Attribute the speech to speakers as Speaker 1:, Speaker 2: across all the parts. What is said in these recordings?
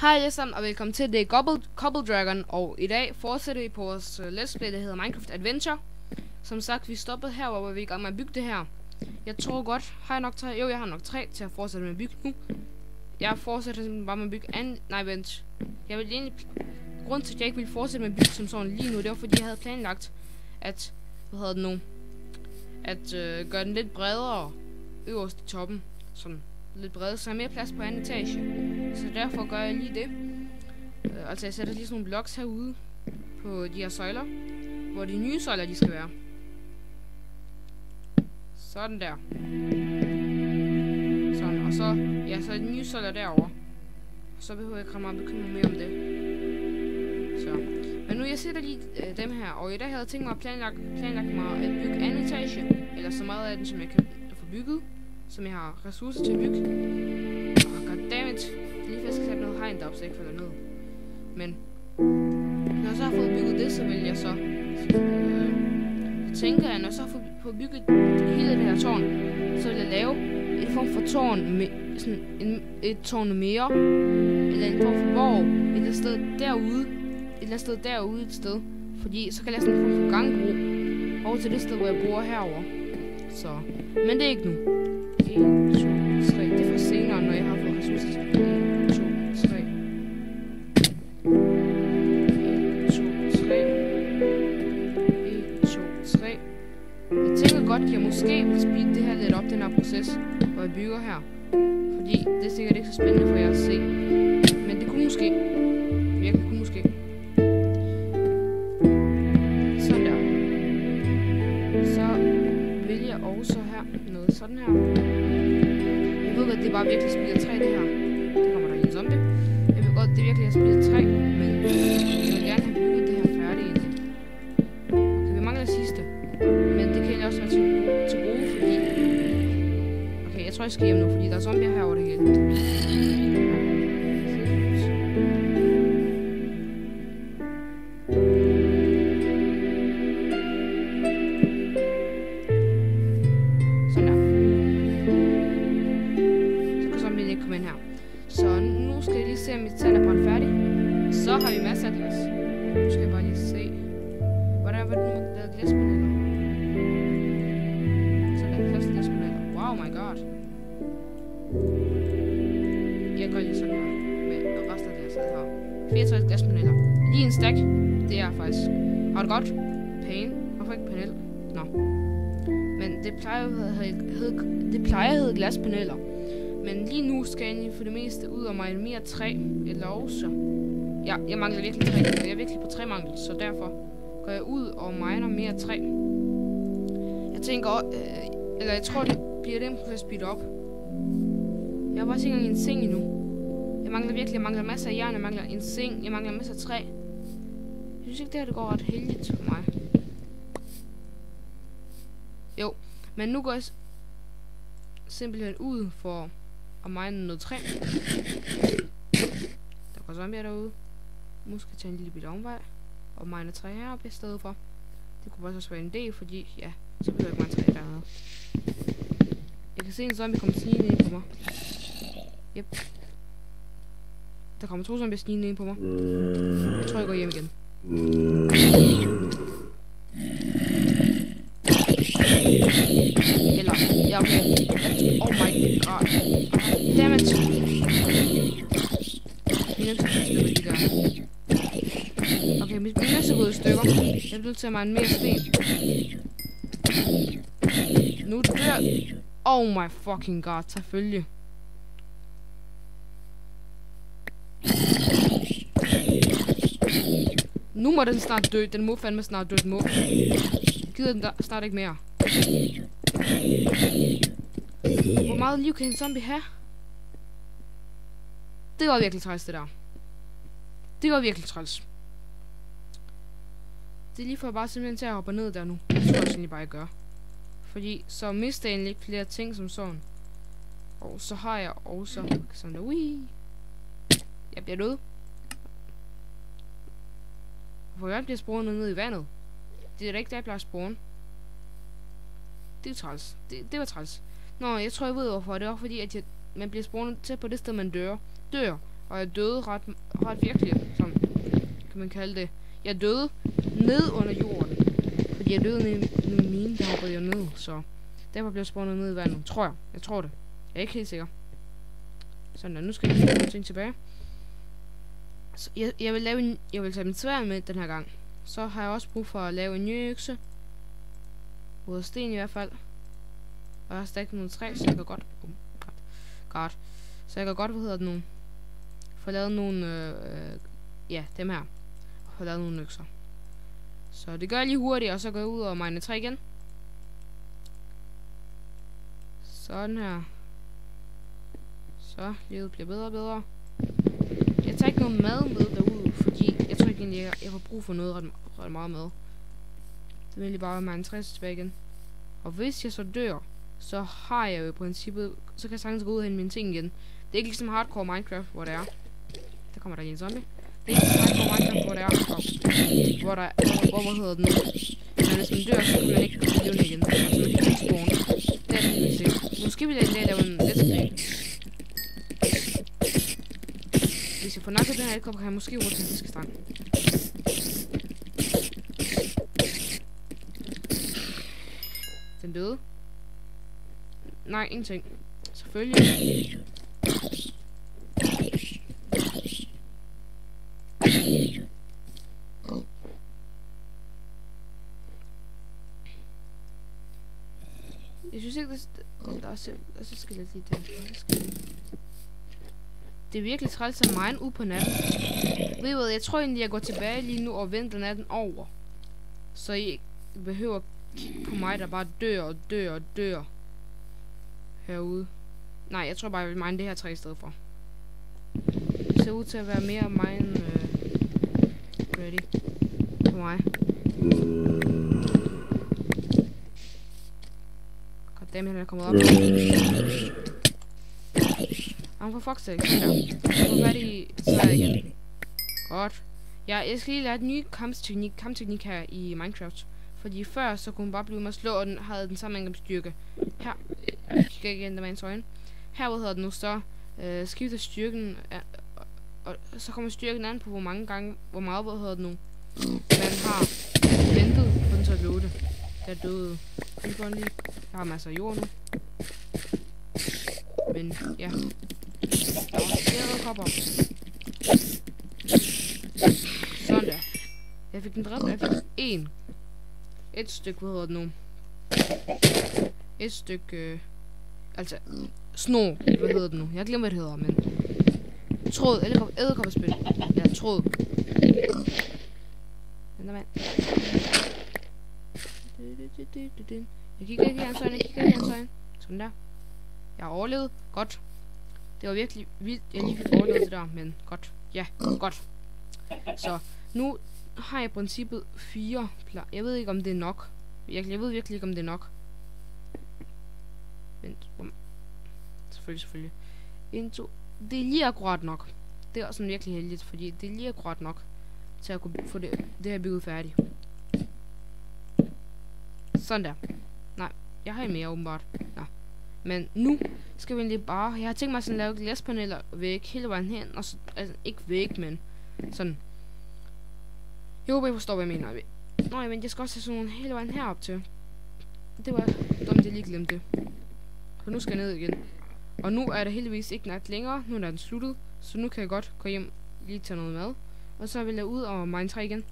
Speaker 1: Hej alle sammen, og velkommen til det Gobble, Cobble Dragon, og i dag fortsætter vi på vores uh, let's play, der hedder Minecraft Adventure. Som sagt, vi stoppede her, hvor vi er i gang med at bygge det her. Jeg tror godt, har jeg nok tre? Jo, jeg har nok tre til at fortsætte med at bygge nu. Jeg fortsætter simpelthen bare med at bygge an... Nej, vent. Jeg vil egentlig... Grunden til, at jeg ikke ville fortsætte med at bygge som sådan lige nu, det var fordi, jeg havde planlagt, at... Hvad hedder det nu? At øh, gøre den lidt bredere øverst i toppen. Sådan lidt bredere, så jeg har mere plads på anden etage. Så derfor gør jeg lige det. Øh, altså jeg sætter lige sådan nogle blocks herude på de her søjler, hvor de nye søjler de skal være. Sådan der. Sådan, og så, ja, så er de nye søjler derovre. Så behøver jeg ikke meget bekymre mere om det. Så. Men nu jeg sætter lige øh, dem her, og i dag havde jeg tænkt mig at planlagt, planlagt mig at bygge anden etage, eller så meget af den, som jeg kan få bygget, som jeg har ressourcer til at bygge. Oh, goddammit. Er lige før jeg skal sætte noget hegn deroppe, så jeg ikke falder ned. Men når jeg så har fået bygget det, så vil jeg så... Øh, jeg tænker jeg, når jeg så har fået, fået bygget hele det her tårn, så vil jeg lave en form for tårn med sådan en, et tårn mere, eller en form for borg, et eller andet sted derude, et eller andet sted derude et sted, fordi så kan jeg lave sådan en form for gangbro over til det sted, hvor jeg bor herover. Så, men det er ikke nu. 1, 2, 3. Det er for senere, når jeg har fået ressourcer til 1, 2, 3. 1, 2, 3. 1, 2, 3. Jeg tænker godt, at jeg måske vil speede det her lidt op, den her proces, hvor jeg bygger her. Fordi det er sikkert ikke så spændende for jer at se. Men det kunne måske. Virkelig kunne måske. Sådan der. Så vil jeg også her noget sådan her bare virkelig spild af træ, det her. Det kommer der en zombie. Jeg ved godt, det er virkelig er spild af træ, men jeg vil gerne have bygget det her færdigt egentlig. Okay, vi mangler det sidste. Men det kan jeg også være til, til gode, fordi... Okay, jeg tror, jeg skal hjem nu, fordi der er zombier her over det hele. 64 glaspaneler. Lige en stack. Det er faktisk. Har du godt? Pane? Hvorfor ikke panel? Nå. Men det plejer at hedde, det plejer at hedde glaspaneler. Men lige nu skal jeg for det meste ud og mine mere træ eller også. Ja, jeg mangler virkelig træ. Jeg er virkelig på træmangel, så derfor går jeg ud og miner mere træ. Jeg tænker, øh, eller jeg tror, det bliver den proces speed op. Jeg har bare ikke engang en seng endnu. Jeg mangler virkelig, jeg mangler masser af jern, jeg mangler en seng, jeg mangler masser af træ. Jeg synes ikke, det her det går ret heldigt for mig. Jo, men nu går jeg simpelthen ud for at mine noget træ. Der går zombier derude. Måske tage en lille bitte omvej og mine træ heroppe i stedet for. Det kunne også være en idé, fordi ja, så behøver jeg ikke mine træ dernede. Jeg kan se en zombie komme snigende ind på mig. Yep. Der kommer to zombier snigende ind på mig. Jeg tror, jeg går hjem igen. Eller, jeg okay. Oh my god. Dammit. Min økse er stykker, de der. Okay, mit min økse er gået i stykker. Jeg bliver nødt til at mine mere sten. Nu dør... Oh my fucking god, selvfølgelig. Nu må den snart dø. Den må fandme snart dø. Den må. Gider den snart ikke mere. Hvor meget liv kan en zombie have? Det var virkelig træls, det der. Det var virkelig træls. Det er lige for bare simpelthen til at hoppe ned der nu. Det skal jeg egentlig bare, jeg gøre. Fordi så mister jeg egentlig ikke flere ting som sådan. Og så har jeg også sådan der, ui. Jeg bliver nødt. Hvorfor jeg bliver spawnet ned i vandet? Det er da ikke der, jeg plejer at. Det er træls. Det, det var træls. Nå, jeg tror, jeg ved hvorfor. Det var fordi, at jeg, man bliver spawnet til på det sted, man dør. Dør. Og jeg døde ret, ret virkelig, som kan man kalde det. Jeg døde ned under jorden. Fordi jeg døde ned i mine, der hoppede jeg ned, så... Derfor blev jeg spawnet ned i vandet, tror jeg. Jeg tror det. Jeg er ikke helt sikker. Sådan der, nu skal jeg lige nogle ting tilbage. Så jeg, jeg vil lave en, jeg vil tage min svær med den her gang. Så har jeg også brug for at lave en ny økse. Ud af sten i hvert fald. Og jeg har stadig nogle træ, så jeg kan godt... Oh, God. God. Så jeg kan godt, hvad hedder det nu? Få lavet nogle... Øh, øh, ja, dem her. Og få lavet nogle økser. Så det gør jeg lige hurtigt, og så går jeg ud og mine træ igen. Sådan her. Så, livet bliver bedre og bedre. Jeg tager ikke noget mad med derude, fordi jeg tror ikke egentlig, jeg, jeg har brug for noget ret, ret meget mad. Det vil lige bare mine 60 tilbage igen. Og hvis jeg så dør, så har jeg jo i princippet, så kan jeg sagtens gå ud og hente mine ting igen. Det er ikke ligesom hardcore Minecraft, hvor det er. Der kommer der en zombie. Det er ikke ligesom hardcore Minecraft, hvor det er. Og, hvor der er, hvor, hvor hedder den? Men hvis man dør, så kan man ikke blive igen. Altså man kan ikke spawn. Det er det. Måske vil jeg en dag lave en let's play. Hvis jeg får nakket den her edderkop, kan jeg måske råd til en. Den døde. Nej, ingenting. Selvfølgelig. Jeg synes ikke, det er... Der er så, der er så skal jeg lige den. Det er virkelig træls at mine ud på natten. Ved I hvad, jeg tror egentlig, jeg går tilbage lige nu og venter natten over. Så I ikke behøver kigge på mig, der bare dør og dør og dør. Herude. Nej, jeg tror bare, jeg vil mine det her træ i stedet for. Det ser ud til at være mere mine øh, ready for mig. Goddammit, han er kommet op. Øh. Jamen for fuck's sake. Der. er det i sværet igen. Godt. Ja, jeg skal lige lære den nye kampteknik, kampteknik her i Minecraft. Fordi før, så kunne man bare blive med at slå, og den havde den samme angrebsstyrke. Her, skal igen, ændre var en øjne. Her, hvad hedder det nu, så øh, skifter styrken, øh, og, og, så kommer styrken an på, hvor mange gange, hvor meget, hvad hedder det nu, man har ventet på den til at låte. Der døde lige. Jeg har masser af jord nu. Men, ja. Der var flere kopper. Sådan der. Jeg fik den dræbt, jeg fik en. Et stykke, hvad hedder det nu? Et stykke, øh, altså, snor, hvad hedder det nu? Jeg glemmer, hvad det hedder, men... Tråd, eller æderkopperspil. Ja, tråd. Vent mand. Jeg kigger ikke i hans øjne, jeg kigger ikke i hans øjne. Sådan der. Jeg har overlevet. Godt. Det var virkelig vildt, jeg lige fik overlevet det der, men godt. Ja, godt. Så, nu har jeg i princippet fire pla Jeg ved ikke, om det er nok. Jeg, jeg ved virkelig ikke, om det er nok. Vent. Um. Selvfølgelig, selvfølgelig. Into. Det er lige akkurat nok. Det er også sådan virkelig heldigt, fordi det er lige akkurat nok til at kunne få det, det her bygget færdigt. Sådan der. Nej, jeg har mere åbenbart. Men nu skal vi egentlig bare... Jeg har tænkt mig sådan at lave glaspaneler væk hele vejen hen. Og så, altså, ikke væk, men sådan. Jeg håber, I forstår, hvad jeg mener. Nå, men jeg skal også have sådan nogle hele vejen herop til. Det var dumt, jeg lige glemte det. Så nu skal jeg ned igen. Og nu er det heldigvis ikke nat længere. Nu er den sluttet. Så nu kan jeg godt gå hjem lige tage noget mad. Og så vil jeg ud og mine træ igen.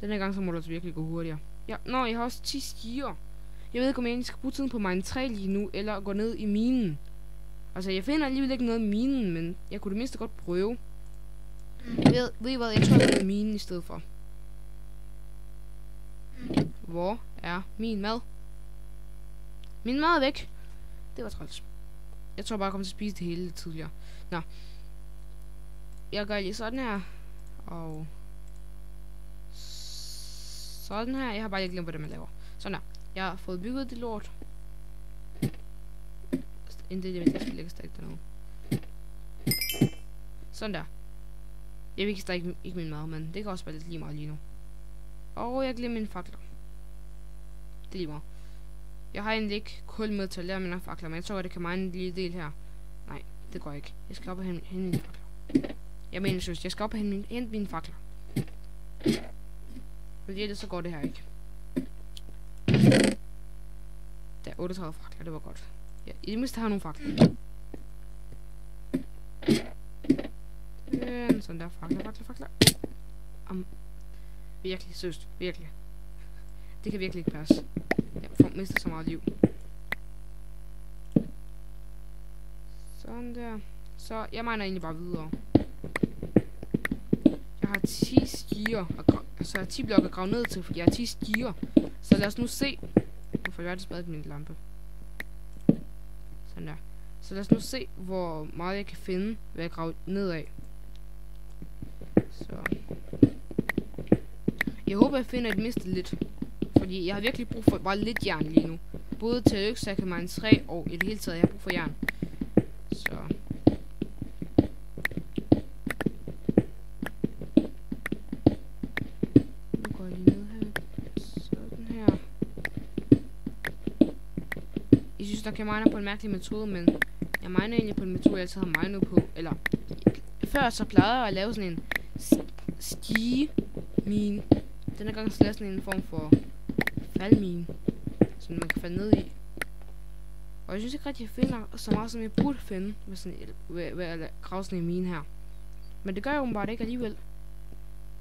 Speaker 1: Den her gang så må det altså virkelig gå hurtigere. Ja, nå, jeg har også 10 stiger. Jeg ved ikke, om jeg egentlig skal bruge tiden på mine træ lige nu, eller gå ned i minen. Altså, jeg finder alligevel ikke noget i minen, men jeg kunne det mindste godt prøve. Ved, ved I hvad, jeg tror, jeg minen i stedet for. Hvor er min mad? Min mad er væk. Det var træls. Jeg tror bare, jeg kommer til at spise det hele tidligere. Nå. Jeg gør lige sådan her. Og... Sådan her. Jeg har bare lige glemt, hvad man laver. Sådan her. Jeg har fået bygget det lort. Inden det, jeg skal lægge stærkt dernede. Sådan der. Jeg vil ikke strække ikke min mad, men det kan også være lidt lige meget lige nu. Og jeg glemmer mine fakler. Det er lige meget. Jeg har egentlig ikke kul med til at lære mine fakler, men jeg tror, at det kan mine en lille del her. Nej, det går ikke. Jeg skal op og hente hente mine fakler. Jeg mener, synes, jeg skal op og hente, hente mine fakler. Fordi ellers så går det her ikke. Der er 38 fakler, det var godt. Ja, i det mindste har jeg nogle fakler. Øh, sådan der, fakler, fakler, fakler. Um, virkelig, søst, virkelig. Det kan virkelig ikke passe. Jeg får mistet så meget liv. Sådan der. Så jeg mener egentlig bare videre. Jeg har 10 skier, og så jeg har 10 blokke at grave ned til, fordi jeg har 10 skier. Så lad os nu se for jeg har spadet min lampe? Sådan der. Så lad os nu se, hvor meget jeg kan finde ved at grave nedad. Så. Jeg håber, jeg finder et mistet lidt. Fordi jeg har virkelig brug for bare lidt jern lige nu. Både til økse, så jeg kan man træ, og i det hele taget, jeg har brug for jern. Så. Nu går jeg lige ned her. Sådan her. Jeg synes, nok, jeg miner på en mærkelig metode, men jeg miner egentlig på en metode, jeg altid har minet på. Eller, før så plejede jeg at lave sådan en stige min. Denne gang så sådan en form for faldmine, som man kan falde ned i. Og jeg synes ikke rigtig, jeg finder så meget, som jeg burde finde ved, sådan, ved, ved at grave sådan en mine her. Men det gør jeg åbenbart ikke alligevel.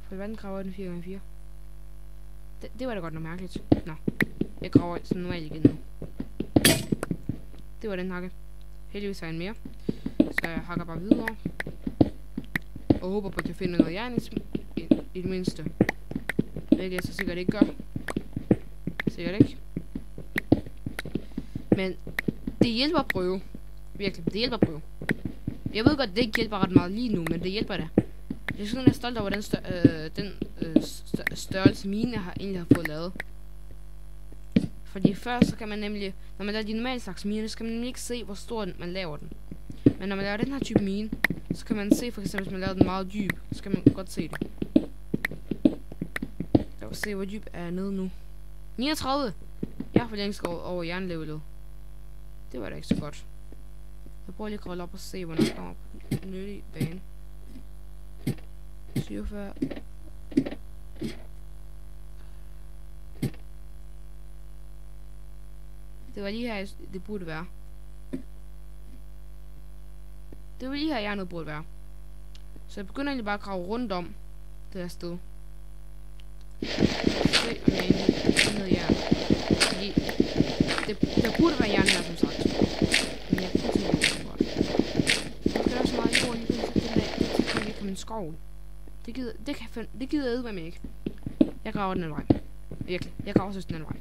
Speaker 1: For hvordan graver den 4x4? Det, det var da godt nok mærkeligt. Nå, jeg graver sådan normalt igen nu. Det var den hakke. Heldigvis har jeg en mere. Så jeg hakker bare videre. Og håber på, at jeg finder noget jern i, i, i det mindste. Hvilket jeg så sikkert ikke gør. Sikkert ikke. Men det hjælper at prøve. Virkelig, det hjælper at prøve. Jeg ved godt, det ikke hjælper ret meget lige nu, men det hjælper det. Jeg er sådan, jeg er stolt over den, stør øh, den øh, størrelse mine har egentlig har fået lavet. Fordi før så kan man nemlig, når man laver de normale slags mine, så kan man nemlig ikke se, hvor stor man laver den. Men når man laver den her type mine, så kan man se, for eksempel hvis man laver den meget dyb, så kan man godt se det. Lad os se, hvor dyb er jeg nede nu. 39! Jeg har for længst gået over jernlevelet. Det var da ikke så godt. Jeg prøver lige at kravle op og se, hvornår jeg kommer på den nyttige bane. 47. Det var lige her, det burde være. Det var lige her, jernet burde være. Så jeg begynder egentlig bare at grave rundt om det her sted. Se, om jeg egentlig finder jern. Fordi det, der burde være jern her, som sagt. Men jeg kan ikke mig det godt. Jeg skal også meget jord lige det, det, det, det, det kan min skov. Det gider, det kan det gider jeg med ikke. Jeg graver den vej. Virkelig. Jeg graver også den vej.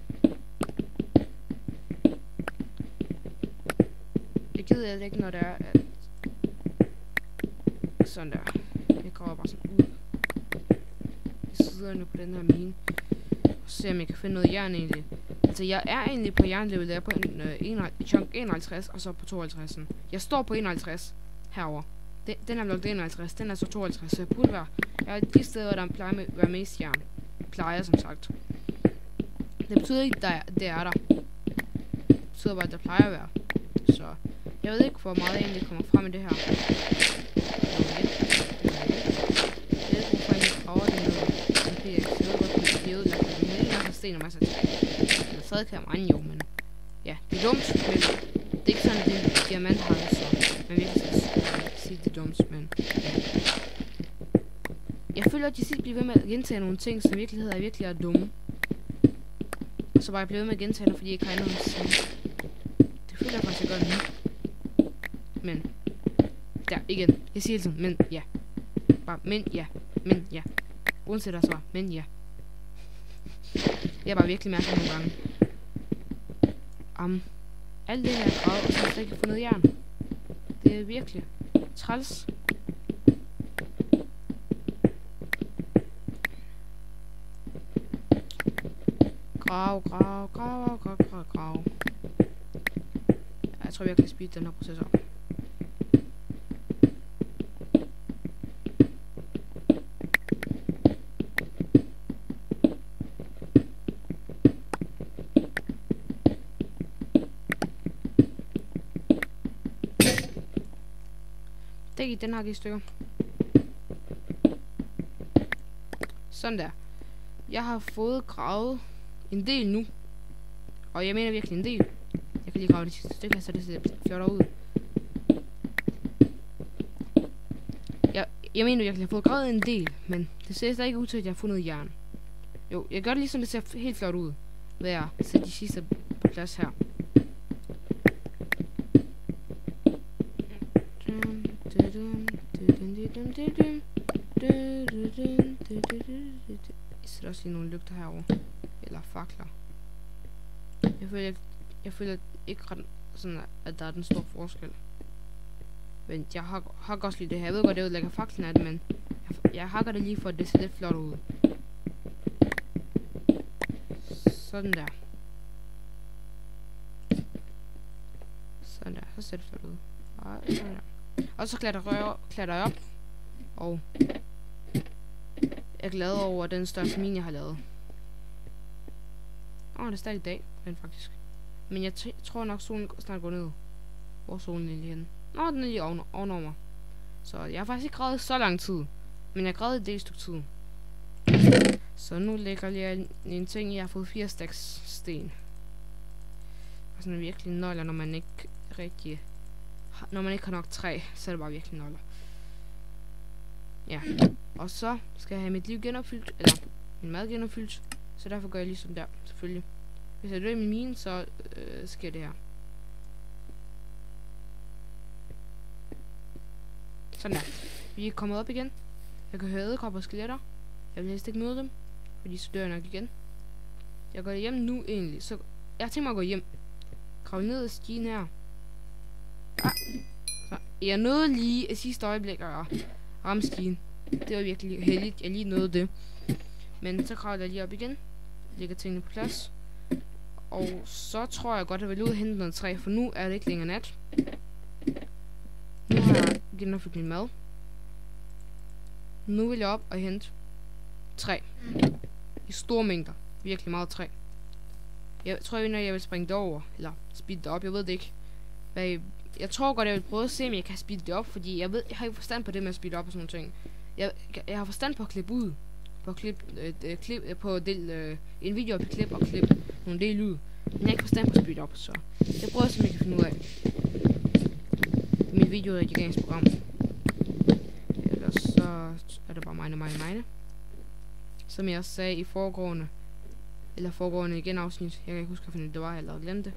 Speaker 1: Det gider jeg ikke, når det er, at sådan der. Jeg kommer bare sådan ud. Jeg sidder nu på den her mine. Og ser om jeg kan finde noget jern egentlig. Altså jeg er egentlig på jernlevel, der er på en, øh, en, chunk 51 og så på 52. Jeg står på 51 herover. Den, den er blok 51, den er så 52, så jeg burde være. Jeg er de steder, der plejer med, være mest jern. Plejer som sagt. Det betyder ikke, at det er der. Det betyder bare, at der plejer at være. Så jeg ved ikke, hvor meget jeg egentlig kommer frem i det her. sten og masser af ting. Eller stadig kan man jo, men... Ja, det er dumt, men... Det er ikke sådan, at det er diamant har det, så... Man virkelig skal sige, det er dumt, men... Ja. Jeg føler, at de sidst bliver ved med at gentage nogle ting, som i virkeligheden er virkelig er dumme. Og så bare jeg bliver ved med at gentage det, fordi jeg ikke har noget at sige. Det føler jeg faktisk, godt nu. Men... Der, igen. Jeg siger altid, men ja. Bare, men ja. Men ja. Uanset deres svar, men ja. Jeg er bare virkelig mærkelig nogle gange. Um, alt det her er og så har jeg ikke fundet jern. Det er virkelig træls. Grav, grav, grav, grav, grav, grav. Jeg tror, jeg kan speede den her proces op. Se, den har i stykker. Sådan der. Jeg har fået gravet en del nu. Og jeg mener virkelig en del. Jeg kan lige grave det sidste stykke, så det ser fjollet ud. Jeg, jeg mener virkelig, jeg har fået gravet en del, men det ser stadig ikke ud til, at jeg har fundet jern. Jo, jeg gør det ligesom, det ser helt flot ud. Ved at sætte de sidste på plads her. Jeg sætter også lige nogle lygter herover Eller fakler. Jeg føler, jeg, jeg føler ikke ret sådan, at der er den store forskel. Men jeg har, hakker også lige det her. Jeg ved godt, det ødelægger faklen af det, men jeg, jeg hakker det lige for, at det ser lidt flot ud. Sådan der. Sådan der. Så ser det flot ud. Og sådan der. Og så klatrer jeg, klatrer jeg op. Og jeg er glad over den største min, jeg har lavet. Åh, oh, det er stadig dag, men faktisk. Men jeg tror nok, solen snart går ned. Hvor er solen egentlig henne? Nå, den er lige oven ovenover mig. Så jeg har faktisk ikke gravet så lang tid. Men jeg gravede i det stykke tid. Så nu lægger jeg en, en ting, jeg har fået fire stacks sten. Og sådan virkelig nøgler, når man ikke rigtig... Når man ikke har nok træ, så er det bare virkelig nøgler. Ja. Og så skal jeg have mit liv genopfyldt, eller min mad genopfyldt. Så derfor gør jeg ligesom der, selvfølgelig. Hvis jeg dør i min så øh, sker det her. Sådan der. Vi er kommet op igen. Jeg kan høre æderkopper og skeletter. Jeg vil helst ikke møde dem, fordi så dør jeg nok igen. Jeg går hjem nu egentlig, så jeg tænker mig at gå hjem. Kravle ned ad stigen her. Ah. Så jeg nåede lige i sidste øjeblik at stigen. Det var virkelig heldigt, jeg lige nåede det. Men så kravler jeg lige op igen. Lægger tingene på plads. Og så tror jeg godt, at jeg vil ud og hente noget træ, for nu er det ikke længere nat. Nu har jeg genopfyldt min mad. Nu vil jeg op og hente træ. I store mængder. Virkelig meget træ. Jeg tror, jeg, jeg vil springe det over. Eller speede det op. Jeg ved det ikke. Hvad jeg, tror godt, jeg vil prøve at se, om jeg kan speede det op. Fordi jeg ved, jeg har ikke forstand på det med at speede op og sådan noget ting. Jeg, jeg har forstand på at klippe ud. På at klippe, øh, øh klip, øh, på del, øh, en video op i klip og klippe nogle del ud. Men jeg har ikke forstand på at speede op, så jeg prøver at se, om jeg kan finde ud af. Mit videoredigeringsprogram. Ellers så er det bare mine, mine, mine. Som jeg også sagde i foregående, eller foregående igen afsnit, jeg kan ikke huske, hvordan det var, jeg lavede glemte.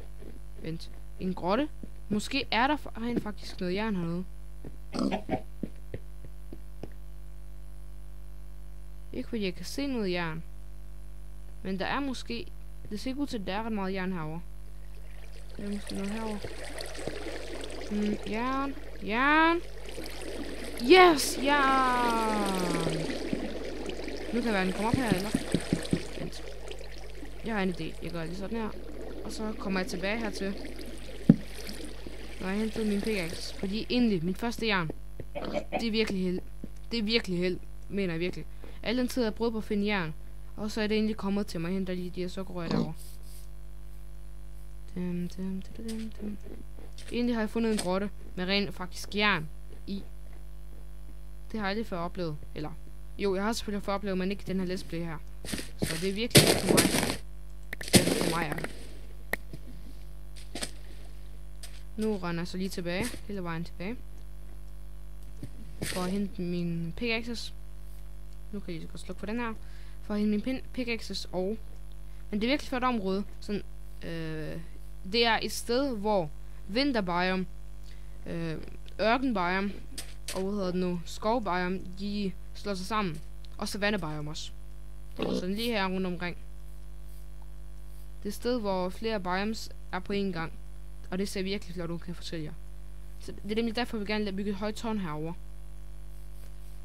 Speaker 1: Vent. En grotte? Måske er der rent faktisk noget jern hernede. Ikke fordi jeg kan se noget jern. Men der er måske... Det ser ikke ud til, at der er ret meget jern herovre. Der er måske noget herovre. Mm, jern. Jern. Yes! Jern! Nu kan være, komme op her, eller? Vent. Jeg har en idé. Jeg gør lige sådan her. Og så kommer jeg tilbage hertil. Når jeg hentede min pickaxe. Fordi endelig, min første jern. Det er virkelig held. Det er virkelig held. Mener jeg virkelig. Alle den tid har jeg prøvet på at finde jern. Og så er det endelig kommet til mig. Jeg henter lige de, her så går jeg derover. Dum, dum, dum, dum, dum. Egentlig har jeg fundet en grotte med rent faktisk jern i. Det har jeg aldrig før oplevet. Eller, jo, jeg har selvfølgelig før oplevet, men ikke den her let's play her. Så det er virkelig for mig. Det er for mig, ja. Nu render jeg så lige tilbage. Hele vejen tilbage. For at hente min pickaxes. Nu kan jeg lige godt slukke for den her. For at hente min pickaxes og... Men det er virkelig flot område. Sådan, øh, det er et sted, hvor vinterbiom, øh, ørkenbiom og hvad hedder det nu, skovbiom, de slår sig sammen. Og savannebiom også. Sådan lige her rundt omkring. Det er et sted, hvor flere biomes er på én gang. Og det ser virkelig flot ud, kan jeg fortælle jer. Så det er nemlig derfor, vi gerne vil bygge et højt tårn herover.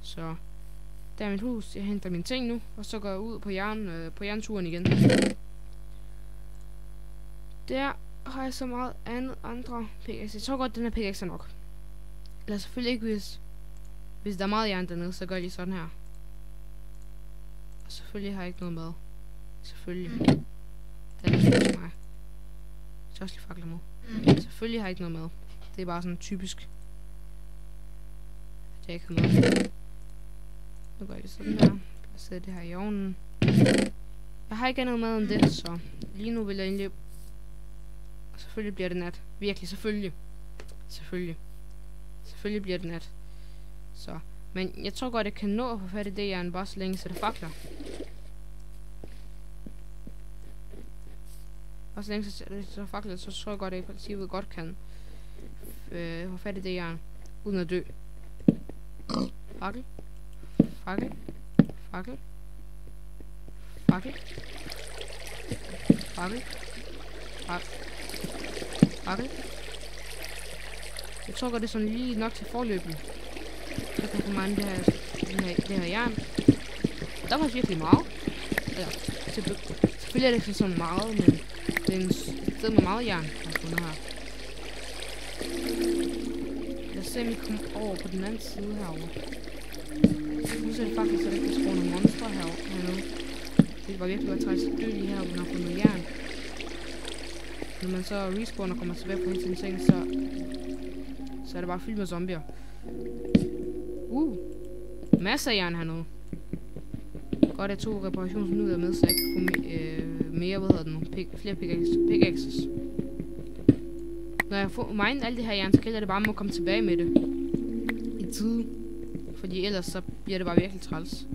Speaker 1: Så der er mit hus. Jeg henter mine ting nu, og så går jeg ud på, jern, øh, på jernturen igen. Der har jeg så meget andet andre pickaxe. Jeg tror godt, den her pickaxe er nok. Eller selvfølgelig ikke, hvis, hvis der er meget jern dernede, så gør jeg lige sådan her. Og selvfølgelig har jeg ikke noget mad. Selvfølgelig. Det er lidt mig. Så også lige fakler med. Selvfølgelig har jeg ikke noget mad. Det er bare sådan typisk. At jeg ikke har mad. Nu gør jeg sådan der. sætte det her i ovnen. Jeg har ikke andet mad end det, så lige nu vil jeg egentlig... Selvfølgelig bliver det nat. Virkelig, selvfølgelig. Selvfølgelig. Selvfølgelig bliver det nat. Så. Men jeg tror godt, jeg kan nå at få fat i det, jeg en bare så længe sætter fakler. Og så længe så så fakler, så tror jeg godt, at jeg i princippet godt kan øh, få fat i det jern, uden at dø. Fakkel. Fakkel. Fakkel. Fakkel. Fakkel. Fakkel. Jeg tror godt, det er sådan lige nok til forløbet. Så kan få mange det her, det her, det her jern. Der var virkelig meget. Eller, selvfølgelig er det ikke sådan meget, men det er en sted med meget jern, jeg har fundet her. Lad os se, om vi kommer over på den anden side herovre. Nu ser det faktisk, at der ikke kan nogle monstre herovre, hernede. Det var virkelig godt træs at dø her, hvor man har fundet jern. Når man så respawner og kommer tilbage på hele sin ting, så, så er det bare fyldt med zombier. Uh, masser af jern hernede. Godt, jeg tog reparationsmiddel med, så jeg kan få øh, mere, hvad hedder den nu, pik, flere pickaxes. Når jeg får mine alt det her jern, så gælder det bare om at komme tilbage med det. I tide. Fordi ellers så bliver det bare virkelig træls.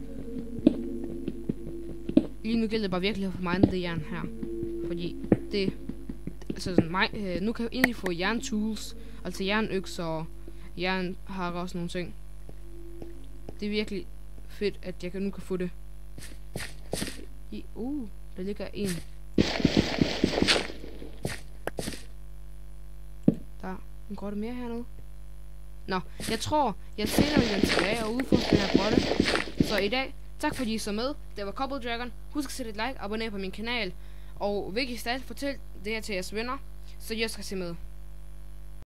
Speaker 1: Lige nu gælder det bare virkelig at få mine det jern her. Fordi det... Altså sådan, mig, øh, nu kan jeg egentlig få jerntools. Altså jernøkser og jernhakker og sådan nogle ting. Det er virkelig fedt, at jeg kan, nu kan få det. I, uh, der ligger en. Der er en grotte mere hernede. Nå, jeg tror, jeg sender vil vende tilbage og udforsker den her grotte. Så i dag, tak fordi I så med. Det var Couple Dragon. Husk at sætte et like, abonnere på min kanal. Og vigtigst af alt, fortæl det her til jeres venner, så jeg skal se med.